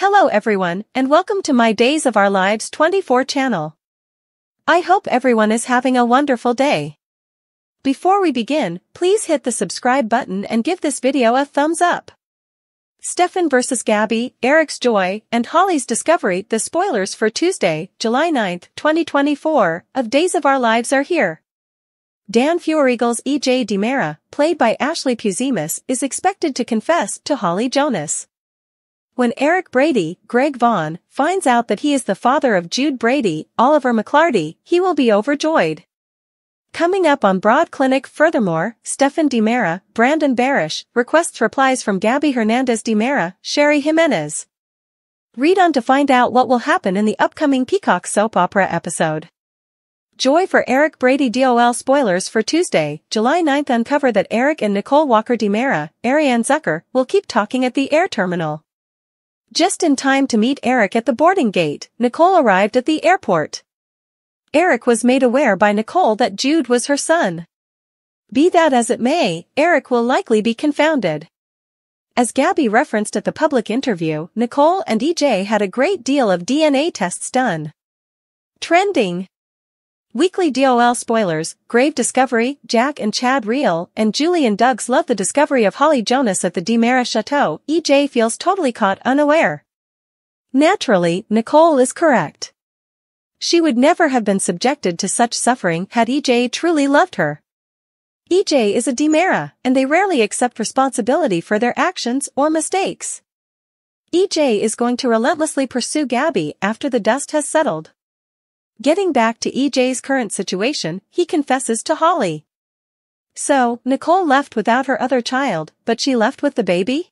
Hello everyone, and welcome to my Days of Our Lives 24 channel. I hope everyone is having a wonderful day. Before we begin, please hit the subscribe button and give this video a thumbs up. Stefan vs. Gabby, Eric's joy, and Holly's discovery The spoilers for Tuesday, July 9, 2024, of Days of Our Lives are here. Dan Feuerriegel's E.J. DiMera, played by Ashley Puzemis, is expected to confess to Holly Jonas. When Eric Brady, Greg Vaughn, finds out that he is the father of Jude Brady, Oliver McClarty, he will be overjoyed. Coming up on Broad Clinic furthermore, Stefan DiMera, Brandon Barash, requests replies from Gabby Hernandez DiMera, Cherie Jimenez. Read on to find out what will happen in the upcoming Peacock soap opera episode. Joy for Eric Brady DOL spoilers for Tuesday, July 9th uncover that Eric and Nicole Walker DiMera, Arianne Zucker, will keep talking at the air terminal. Just in time to meet Eric at the boarding gate, Nicole arrived at the airport. Eric was made aware by Nicole that Jude was her son. Be that as it may, Eric will likely be confounded. As Gabby referenced at the public interview, Nicole and EJ had a great deal of DNA tests done. Trending. Weekly DOL spoilers, Grave Discovery, Jack and Chad Real, and Julian Doug's love the discovery of Holly Jonas at the DiMera Chateau, EJ feels totally caught unaware. Naturally, Nicole is correct. She would never have been subjected to such suffering had EJ truly loved her. EJ is a DiMera, and they rarely accept responsibility for their actions or mistakes. EJ is going to relentlessly pursue Gabby after the dust has settled. Getting back to EJ's current situation, he confesses to Holly. So, Nicole left without her other child, but she left with the baby?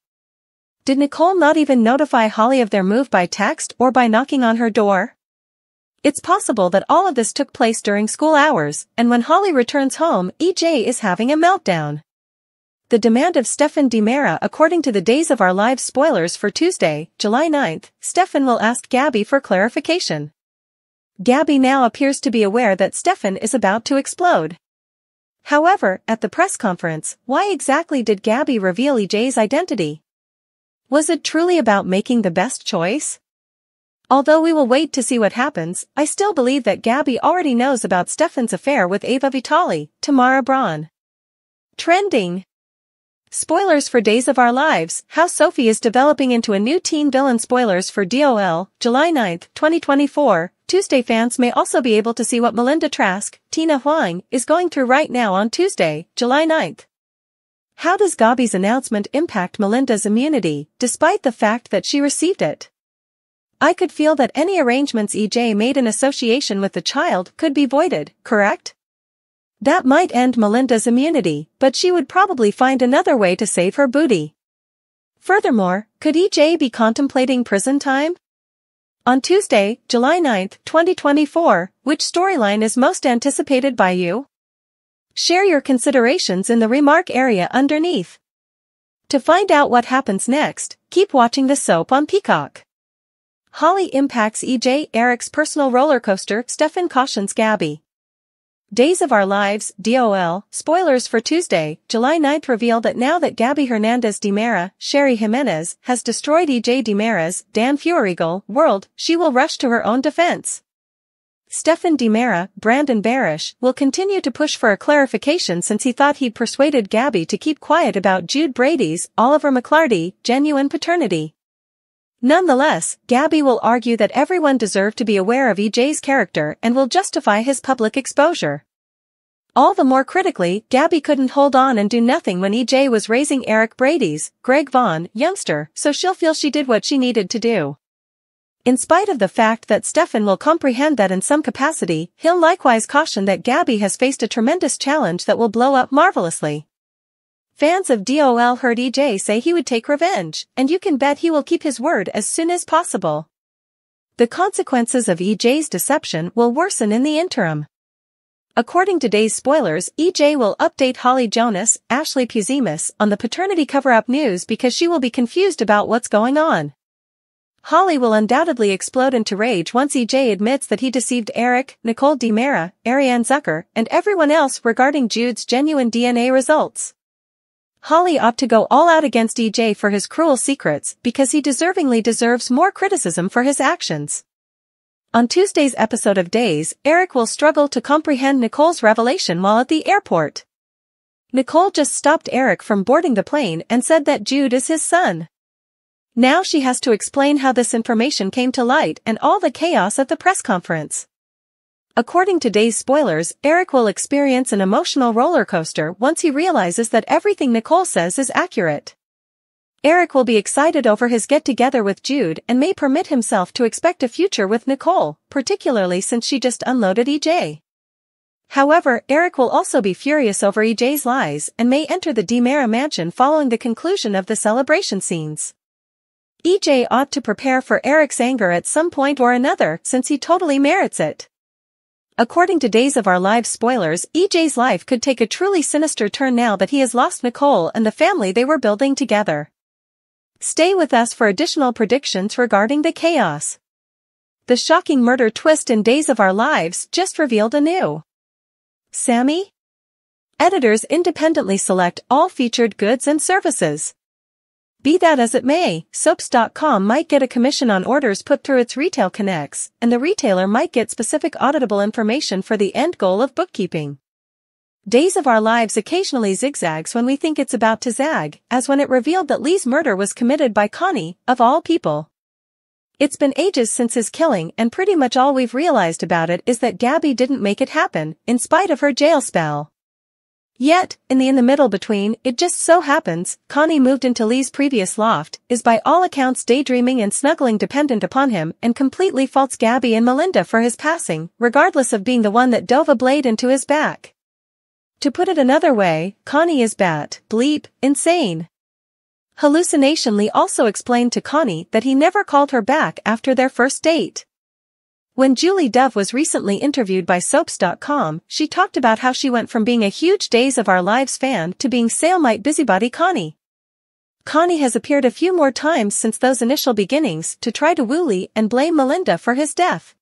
Did Nicole not even notify Holly of their move by text or by knocking on her door? It's possible that all of this took place during school hours, and when Holly returns home, EJ is having a meltdown. The demand of Stefan DiMera according to the Days of Our Lives spoilers for Tuesday, July 9th, Stefan will ask Gabby for clarification. Gabby now appears to be aware that Stefan is about to explode. However, at the press conference, why exactly did Gabby reveal EJ's identity? Was it truly about making the best choice? Although we will wait to see what happens, I still believe that Gabby already knows about Stefan's affair with Ava Vitali, Tamara Braun. Trending. Spoilers for Days of Our Lives, How Sophie is developing into a new teen villain spoilers for DOL, July 9, 2024, Tuesday fans may also be able to see what Melinda Trask, Tina Huang, is going through right now on Tuesday, July 9. How does Gabby's announcement impact Melinda's immunity, despite the fact that she received it? I could feel that any arrangements EJ made in association with the child could be voided, correct? That might end Melinda's immunity, but she would probably find another way to save her booty. Furthermore, could EJ be contemplating prison time? On Tuesday, July 9, 2024, which storyline is most anticipated by you? Share your considerations in the remark area underneath. To find out what happens next, keep watching the soap on Peacock. Holly impacts EJ Eric's personal roller coaster, Stefan cautions Gabby. Days of Our Lives, DOL, spoilers for Tuesday, July 9th reveal that now that Gabby Hernandez DiMera, Cherie Jimenez, has destroyed EJ DiMera's, Dan Feuerriegel, world, she will rush to her own defense. Stefan DiMera, Brandon Barash, will continue to push for a clarification since he thought he'd persuaded Gabby to keep quiet about Jude Brady's, Oliver McClarty, genuine paternity. Nonetheless, Gabby will argue that everyone deserved to be aware of EJ's character and will justify his public exposure. All the more critically, Gabby couldn't hold on and do nothing when EJ was raising Eric Brady's, Greg Vaughn, youngster, so she'll feel she did what she needed to do. In spite of the fact that Stefan will comprehend that in some capacity, he'll likewise caution that Gabby has faced a tremendous challenge that will blow up marvelously. Fans of DOL heard EJ say he would take revenge, and you can bet he will keep his word as soon as possible. The consequences of EJ's deception will worsen in the interim. According to Days spoilers, EJ will update Holly Jonas, Ashley Puzemis, on the paternity cover-up news because she will be confused about what's going on. Holly will undoubtedly explode into rage once EJ admits that he deceived Eric, Nicole DiMera, Arianne Zucker, and everyone else regarding Jude's genuine DNA results. Holly ought to go all out against EJ for his cruel secrets because he deservingly deserves more criticism for his actions. On Tuesday's episode of Days, Eric will struggle to comprehend Nicole's revelation while at the airport. Nicole just stopped Eric from boarding the plane and said that Jude is his son. Now she has to explain how this information came to light and all the chaos at the press conference. According to Days spoilers, Eric will experience an emotional roller coaster once he realizes that everything Nicole says is accurate. Eric will be excited over his get-together with Jude and may permit himself to expect a future with Nicole, particularly since she just unloaded EJ. However, Eric will also be furious over EJ's lies and may enter the DiMera mansion following the conclusion of the celebration scenes. EJ ought to prepare for Eric's anger at some point or another since he totally merits it. According to Days of Our Lives spoilers, EJ's life could take a truly sinister turn now that he has lost Nicole and the family they were building together. Stay with us for additional predictions regarding the chaos. The shocking murder twist in Days of Our Lives just revealed anew. Sammy? Editors independently select all featured goods and services. Be that as it may, Soaps.com might get a commission on orders put through its retail connects, and the retailer might get specific auditable information for the end goal of bookkeeping. Days of Our Lives occasionally zigzags when we think it's about to zag, as when it revealed that Lee's murder was committed by Connie, of all people. It's been ages since his killing and pretty much all we've realized about it is that Gabby didn't make it happen, in spite of her jail spell. Yet, in the in the middle between, it just so happens, Connie moved into Lee's previous loft, is by all accounts daydreaming and snuggling dependent upon him and completely faults Gabby and Melinda for his passing, regardless of being the one that dove a blade into his back. To put it another way, Connie is bat, bleep, insane. Hallucination Lee also explained to Connie that he never called her back after their first date. When Julie Dove was recently interviewed by Soaps.com, she talked about how she went from being a huge Days of Our Lives fan to being Salemite busybody Connie. Connie has appeared a few more times since those initial beginnings to try to woo Lee and blame Melinda for his death.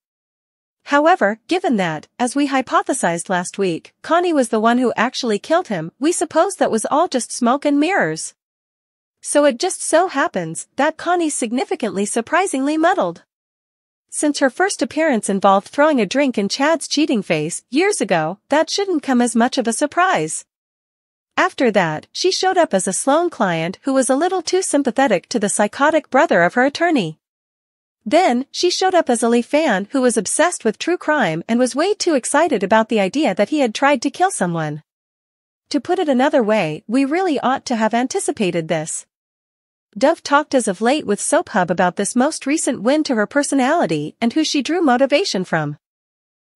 However, given that, as we hypothesized last week, Connie was the one who actually killed him, we suppose that was all just smoke and mirrors. So it just so happens that Connie's significantly surprisingly muddled. Since her first appearance involved throwing a drink in Chad's cheating face years ago, that shouldn't come as much of a surprise. After that, she showed up as a Sloan client who was a little too sympathetic to the psychotic brother of her attorney. Then, she showed up as a Lee fan who was obsessed with true crime and was way too excited about the idea that he had tried to kill someone. To put it another way, we really ought to have anticipated this. Dove talked as of late with SoapHub about this most recent win to her personality and who she drew motivation from.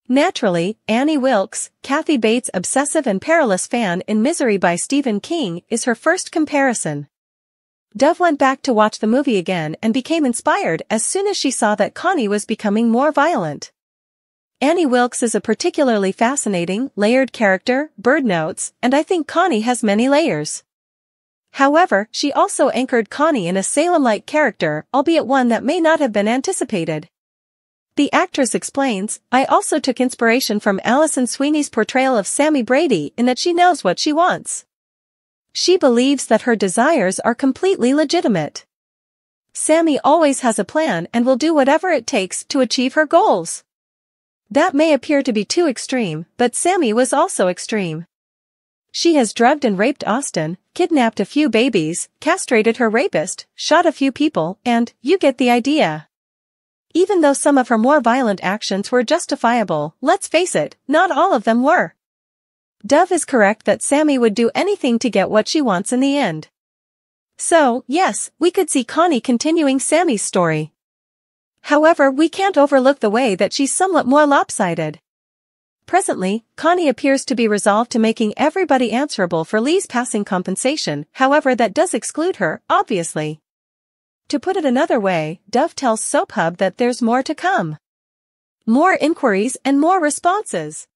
Naturally, Annie Wilkes, Kathy Bates' obsessive and perilous fan in Misery by Stephen King, is her first comparison. Dove went back to watch the movie again and became inspired as soon as she saw that Connie was becoming more violent. Annie Wilkes is a particularly fascinating, layered character, bird notes, and I think Connie has many layers. However, she also anchored Connie in a Salem-like character, albeit one that may not have been anticipated. The actress explains, I also took inspiration from Alison Sweeney's portrayal of Sami Brady in that she knows what she wants. She believes that her desires are completely legitimate. Sami always has a plan and will do whatever it takes to achieve her goals. That may appear to be too extreme, but Sami was also extreme. She has drugged and raped Austin, kidnapped a few babies, castrated her rapist, shot a few people, and, you get the idea. Even though some of her more violent actions were justifiable, let's face it, not all of them were. Dove is correct that Sami would do anything to get what she wants in the end. So, yes, we could see Connie continuing Sami's story. However, we can't overlook the way that she's somewhat more lopsided. Presently, Connie appears to be resolved to making everybody answerable for Lee's passing compensation, however that does exclude her, obviously. To put it another way, Dove tells SoapHub that there's more to come. More inquiries and more responses.